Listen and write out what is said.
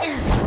Ugh.